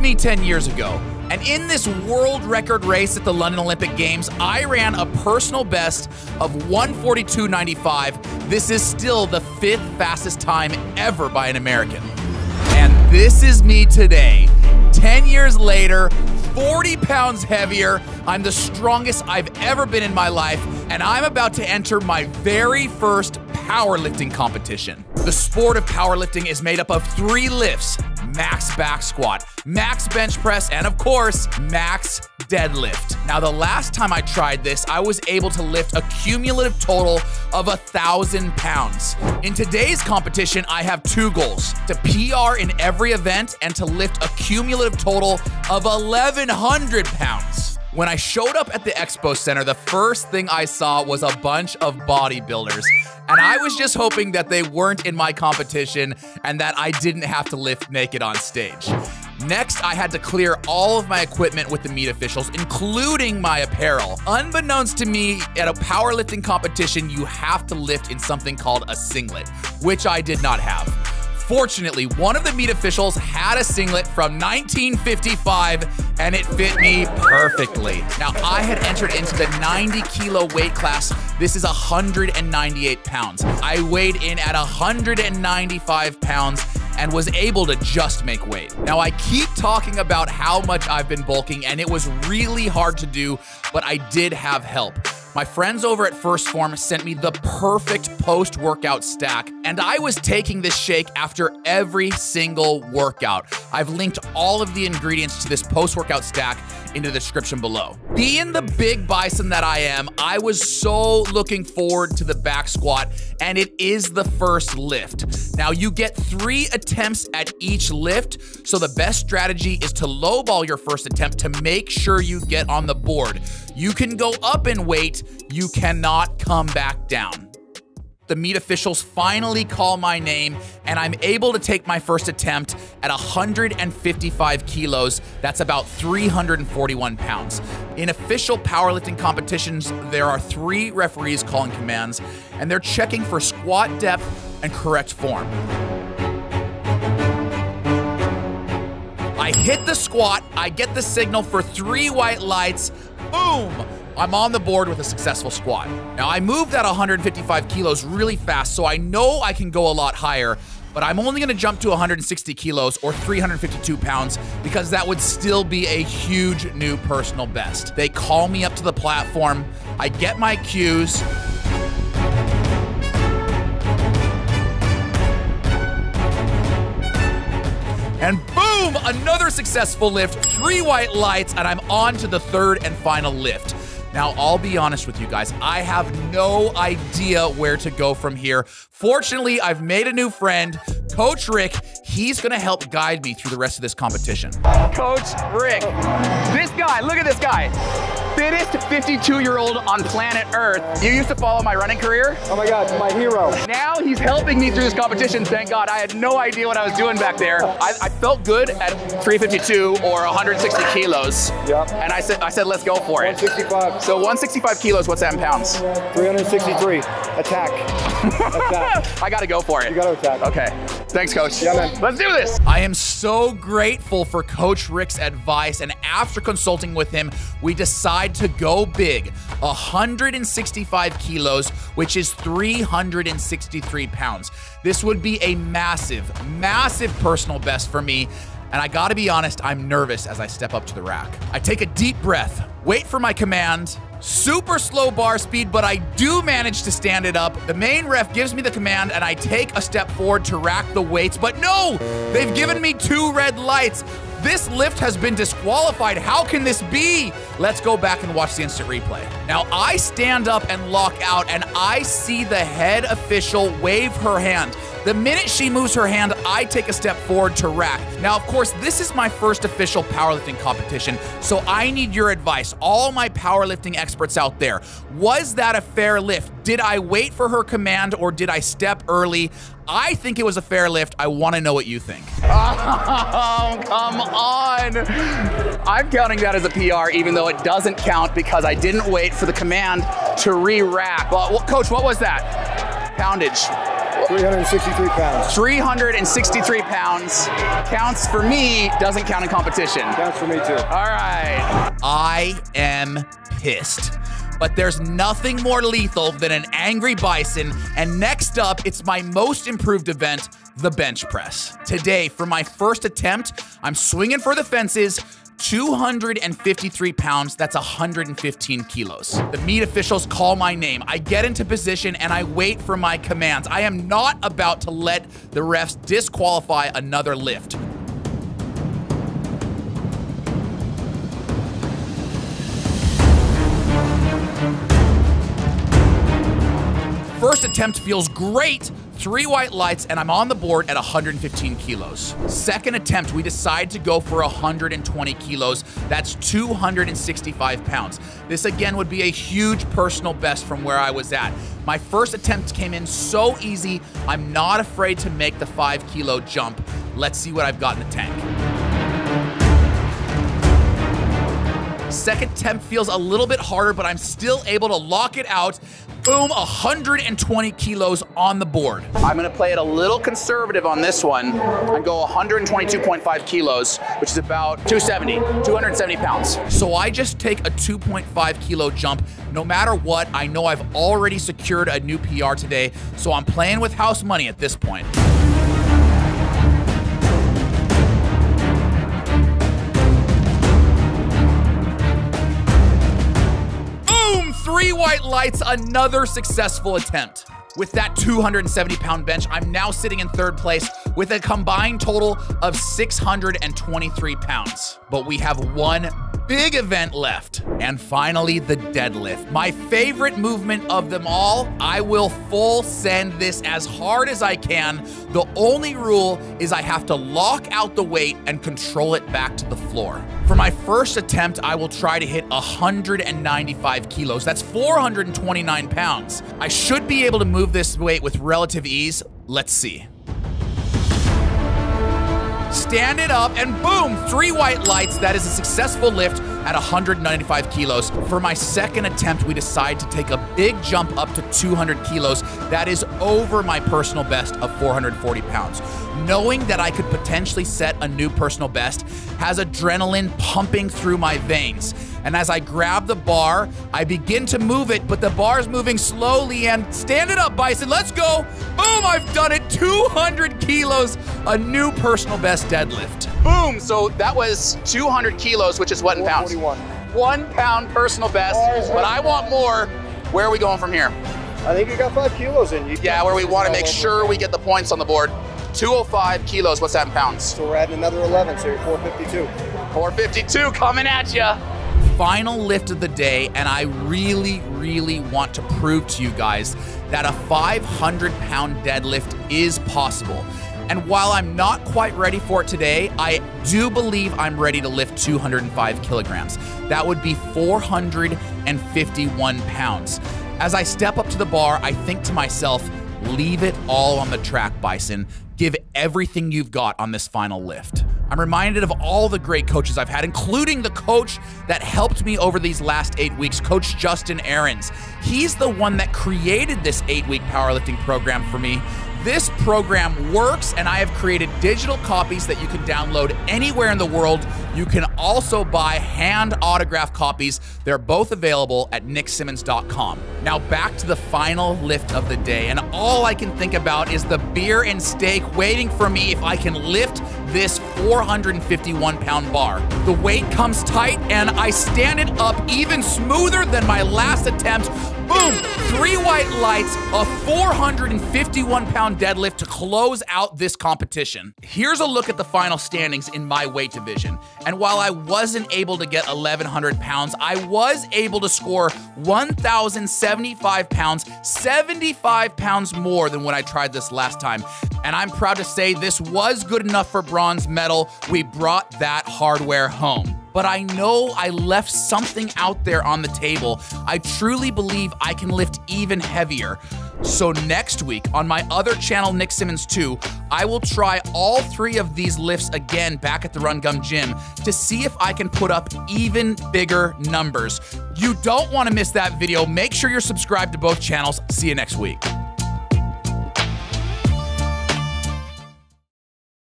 me 10 years ago. And in this world record race at the London Olympic Games, I ran a personal best of 142.95. This is still the fifth fastest time ever by an American. And this is me today. 10 years later, 40 pounds heavier. I'm the strongest I've ever been in my life, and I'm about to enter my very first powerlifting competition. The sport of powerlifting is made up of three lifts max back squat, max bench press, and of course, max deadlift. Now, the last time I tried this, I was able to lift a cumulative total of a thousand pounds. In today's competition, I have two goals to PR in every event and to lift a cumulative total of 1,100 pounds. When I showed up at the expo center, the first thing I saw was a bunch of bodybuilders. And I was just hoping that they weren't in my competition and that I didn't have to lift naked on stage. Next, I had to clear all of my equipment with the meet officials, including my apparel. Unbeknownst to me, at a powerlifting competition, you have to lift in something called a singlet, which I did not have. Fortunately, one of the meet officials had a singlet from 1955 and it fit me perfectly. Now, I had entered into the 90 kilo weight class. This is 198 pounds. I weighed in at 195 pounds and was able to just make weight. Now, I keep talking about how much I've been bulking, and it was really hard to do, but I did have help. My friends over at 1st Phorm sent me the perfect post workout stack, and I was taking this shake after every single workout. I've linked all of the ingredients to this post workout stack in the description below. Being the big bison that I am, I was so looking forward to the back squat, and it is the first lift. Now, you get three attempts at each lift, so the best strategy is to lowball your first attempt to make sure you get on the board. You can go up in weight, you cannot come back down the meet officials finally call my name, and I'm able to take my first attempt at 155 kilos. That's about 341 pounds. In official powerlifting competitions, there are three referees calling commands, and they're checking for squat depth and correct form. I hit the squat, I get the signal for three white lights, boom! I'm on the board with a successful squat. Now, I moved at 155 kilos really fast, so I know I can go a lot higher, but I'm only gonna jump to 160 kilos or 352 pounds because that would still be a huge new personal best. They call me up to the platform, I get my cues, And boom, another successful lift, three white lights, and I'm on to the third and final lift. Now, I'll be honest with you guys, I have no idea where to go from here. Fortunately, I've made a new friend, Coach Rick. He's gonna help guide me through the rest of this competition. Coach Rick, this guy, look at this guy fittest 52 year old on planet Earth. You used to follow my running career. Oh my God, my hero. Now he's helping me through this competition. Thank God. I had no idea what I was doing back there. I, I felt good at 352 or 160 kilos. Yep. And I said, I said, let's go for it. 165. So 165 kilos, what's that in pounds? 363. Attack. attack. I got to go for it. You got to attack. Okay. Thanks, coach. Yeah, man. Let's do this. I am so grateful for Coach Rick's advice, and after consulting with him, we decide to go big 165 kilos, which is 363 pounds. This would be a massive, massive personal best for me. And I gotta be honest, I'm nervous as I step up to the rack. I take a deep breath, wait for my command, super slow bar speed, but I do manage to stand it up. The main ref gives me the command and I take a step forward to rack the weights, but no, they've given me two red lights. This lift has been disqualified. How can this be? Let's go back and watch the instant replay. Now, I stand up and lock out, and I see the head official wave her hand. The minute she moves her hand, I take a step forward to rack. Now, of course, this is my first official powerlifting competition, so I need your advice. All my powerlifting experts out there. Was that a fair lift? Did I wait for her command or did I step early? I think it was a fair lift. I want to know what you think. Oh, come on. I'm counting that as a PR, even though it doesn't count because I didn't wait for the command to re-rack. Well, coach, what was that? Poundage. 363 pounds. 363 pounds. Counts for me, doesn't count in competition. Counts for me too. All right. I am pissed. But there's nothing more lethal than an angry bison. And next up, it's my most improved event, the bench press. Today, for my first attempt, I'm swinging for the fences. 253 pounds, that's 115 kilos. The meet officials call my name. I get into position and I wait for my commands. I am not about to let the refs disqualify another lift. Attempt feels great. Three white lights, and I'm on the board at 115 kilos. Second attempt, we decide to go for 120 kilos. That's 265 pounds. This again would be a huge personal best from where I was at. My first attempt came in so easy, I'm not afraid to make the five kilo jump. Let's see what I've got in the tank. Second attempt feels a little bit harder, but I'm still able to lock it out. Boom, 120 kilos on the board. I'm gonna play it a little conservative on this one and go 122.5 kilos, which is about 270, 270 pounds. So I just take a 2.5 kilo jump. No matter what, I know I've already secured a new PR today, so I'm playing with house money at this point. White lights, another successful attempt. With that 270 pound bench, I'm now sitting in third place with a combined total of 623 pounds. But we have one big event left. And finally, the deadlift. My favorite movement of them all. I will full send this as hard as I can. The only rule is I have to lock out the weight and control it back to the floor. For my first attempt, I will try to hit 195 kilos. That's 429 pounds. I should be able to move this weight with relative ease. Let's see. Stand it up, and boom, three white lights. That is a successful lift at 195 kilos. For my second attempt, we decide to take a big jump up to 200 kilos. That is over my personal best of 440 pounds. Knowing that I could potentially set a new personal best has adrenaline pumping through my veins. And as I grab the bar, I begin to move it, but the bar is moving slowly and stand it up, Bison. Let's go. Boom, I've done it. 200 kilos, a new personal best deadlift. Boom, so that was 200 kilos, which is what in pounds? 41. One pound personal best, but I want more. Where are we going from here? I think you got five kilos in you. Yeah, where we want to make sure we get the points on the board. 205 kilos, what's that in pounds? So we're adding another 11, so you're 452. 452 coming at ya. Final lift of the day, and I really, really want to prove to you guys that a 500 pound deadlift is possible. And while I'm not quite ready for it today, I do believe I'm ready to lift 205 kilograms. That would be 451 pounds. As I step up to the bar, I think to myself, leave it all on the track, Bison. Give everything you've got on this final lift. I'm reminded of all the great coaches I've had, including the coach that helped me over these last eight weeks, Coach Justin Aarons. He's the one that created this eight week powerlifting program for me. This program works, and I have created digital copies that you can download anywhere in the world. You can also buy hand autograph copies. They're both available at nicksymmonds.com. Now, back to the final lift of the day, and all I can think about is the beer and steak waiting for me if I can lift this 451 pound bar. The weight comes tight, and I stand it up even smoother than my last attempt. Boom! Three white lights, a 451 pound deadlift to close out this competition. Here's a look at the final standings in my weight division. And while I wasn't able to get 1,100 pounds, I was able to score 1,075 pounds, 75 pounds more than when I tried this last time. And I'm proud to say this was good enough for bronze medal. We brought that hardware home but I know I left something out there on the table. I truly believe I can lift even heavier. So next week on my other channel, Nick Symmonds 2, I will try all three of these lifts again back at the Run Gum Gym to see if I can put up even bigger numbers. You don't want to miss that video. Make sure you're subscribed to both channels. See you next week.